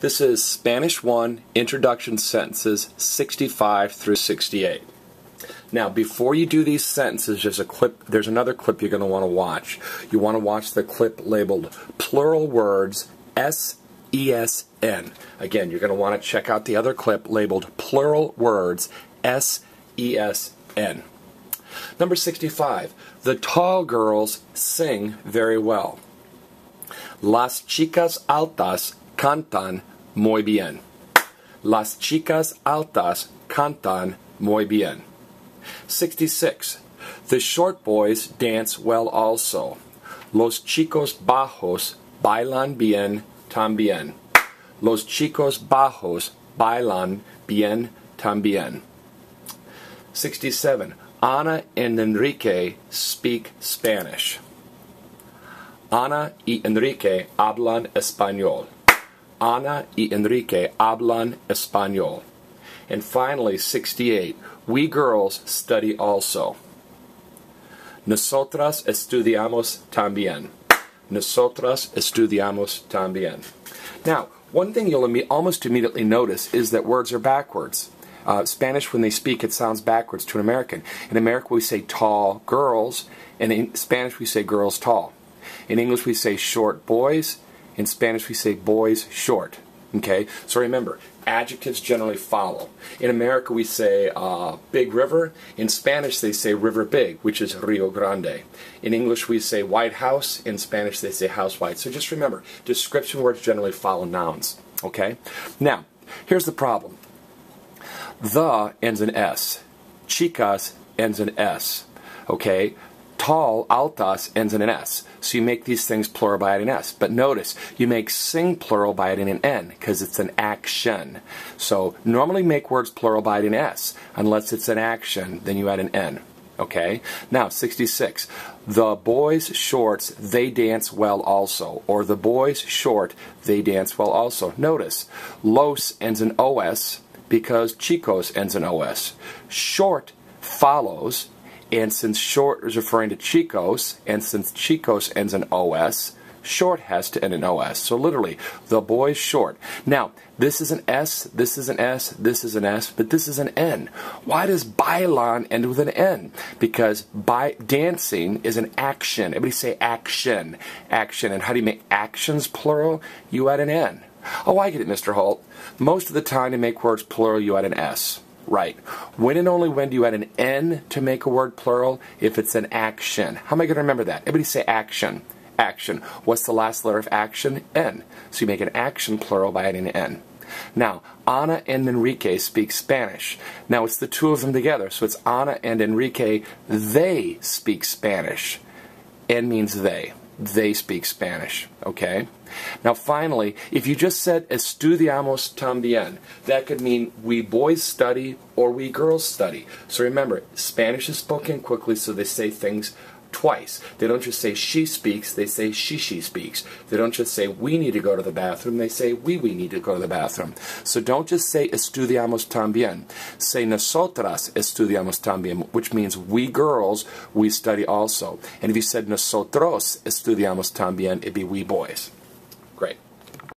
This is Spanish 1 Introduction Sentences 65 through 68. Now, before you do these sentences, there's a clip. There's another clip you're going to want to watch. You want to watch the clip labeled "Plural Words S E S N." Again, you're going to want to check out the other clip labeled "Plural Words S E S N." Number 65. The tall girls sing very well. Las chicas altas cantan muy bien. Las chicas altas cantan muy bien. 66. The short boys dance well also. Los chicos bajos bailan bien también. Los chicos bajos bailan bien también. 67. Ana and Enrique speak Spanish. Ana y Enrique hablan español. Ana y Enrique hablan español. And finally, 68. We girls study also. Nosotras estudiamos también. Nosotras estudiamos también. Now, one thing you'll almost immediately notice is that words are backwards. Uh, Spanish, when they speak, it sounds backwards to an American. In America, we say tall girls, and in Spanish, we say girls tall. In English, we say short boys. In Spanish, we say boys short. Okay, so remember, adjectives generally follow. In America, we say uh, big river. In Spanish, they say river big, which is Rio Grande. In English, we say white house. In Spanish, they say house white. So just remember, description words generally follow nouns. Okay, now here's the problem. The ends in s. Chicas ends in s. Okay, tall, altas, ends in an S. So you make these things plural by adding S. But notice, you make sing plural by adding an N, because it's an action. So normally make words plural by adding S. Unless it's an action, then you add an N. Okay? Now, 66. The boys' shorts, they dance well also. Or the boys' short, they dance well also. Notice, los ends in OS because chicos ends in OS. Short follows and since short is referring to Chicos, and since Chicos ends in OS, short has to end in OS. So literally, the boy's short. Now, this is an S, this is an S, this is an S, but this is an N. Why does bailan end with an N? Because by dancing is an action. Everybody say action, action. And how do you make actions plural? You add an N. Oh, I get it, Mr. Hult. Most of the time to make words plural, you add an S. Right. When and only when do you add an N to make a word plural? If it's an action. How am I going to remember that? Everybody say action. Action. What's the last letter of action? N. So you make an action plural by adding an N. Now, Ana and Enrique speak Spanish. Now, it's the two of them together. So it's Ana and Enrique. They speak Spanish. N means they they speak Spanish. Okay? Now, finally, if you just said estudiamos también, that could mean we boys study or we girls study. So remember, Spanish is spoken quickly, so they say things twice. They don't just say she speaks, they say she she speaks. They don't just say we need to go to the bathroom, they say we we need to go to the bathroom. So don't just say estudiamos también. Say nosotras estudiamos también, which means we girls, we study also. And if you said nosotros estudiamos también, it'd be we boys.